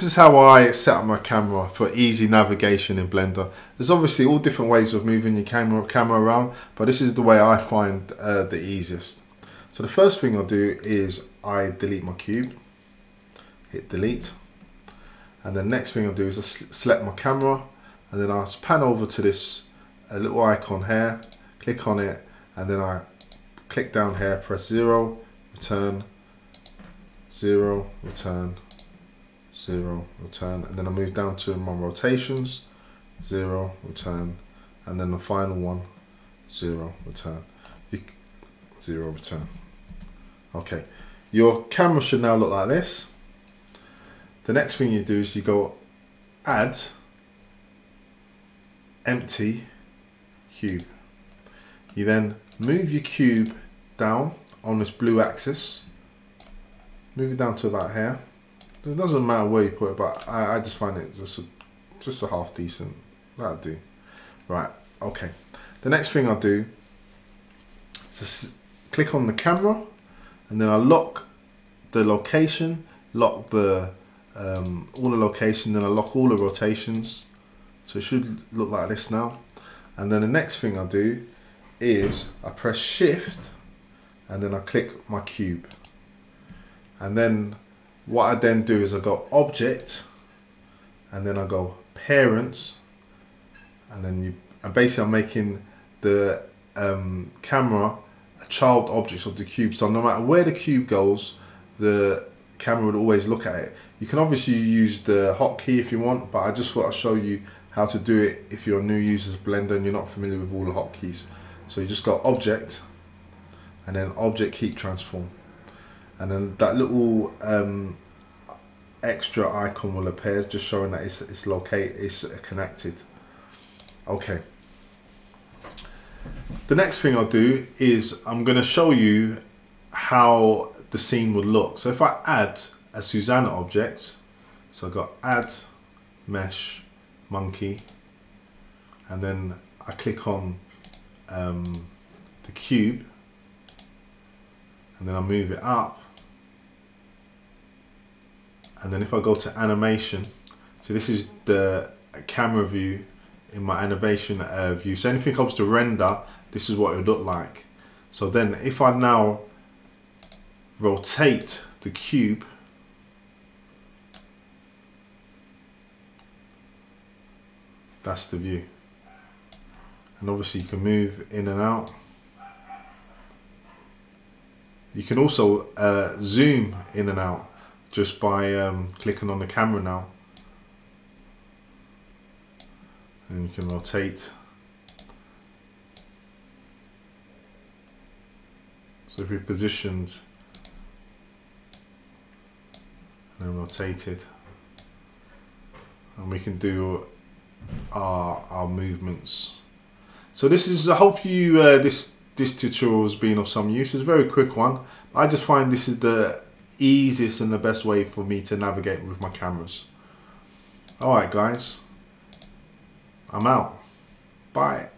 this is how I set up my camera for easy navigation in Blender. There's obviously all different ways of moving your camera camera around, but this is the way I find uh, the easiest. So the first thing I'll do is I delete my cube, hit delete, and the next thing I'll do is I select my camera, and then I'll pan over to this uh, little icon here, click on it, and then I click down here, press zero, return, zero, return, zero, return, and then I move down to my rotations, zero, return, and then the final one, zero, return, zero, return. Okay, your camera should now look like this. The next thing you do is you go add empty cube. You then move your cube down on this blue axis. Move it down to about here. It doesn't matter where you put it, but I, I just find it just a, just a half decent. That'll do. Right, okay. The next thing I'll do is click on the camera and then I lock the location, lock the um, all the location, then I lock all the rotations. So it should look like this now. And then the next thing I do is I press shift and then I click my cube. And then what I then do is I go object and then I go parents and then you and basically I'm making the um, camera a child object of the cube. So no matter where the cube goes the camera would always look at it. You can obviously use the hotkey if you want but I just thought I'd show you how to do it if you're a new user of Blender and you're not familiar with all the hotkeys. So you just go object and then object keep transform and then that little um, extra icon will appear just showing that it's, it's located it's connected. Okay. The next thing I'll do is I'm going to show you how the scene would look. So if I add a Susanna object so I've got add mesh monkey and then I click on um, the cube and then I move it up and then if I go to animation so this is the camera view in my animation uh, view. So anything comes to render this is what it would look like. So then if I now rotate the cube that's the view. And obviously you can move in and out. You can also uh, zoom in and out just by um, clicking on the camera now. And you can rotate. So if we positioned. And rotated. And we can do our, our movements. So this is I hope you uh, this this tutorial has been of some use. It's a very quick one. I just find this is the easiest and the best way for me to navigate with my cameras. Alright guys. I'm out. Bye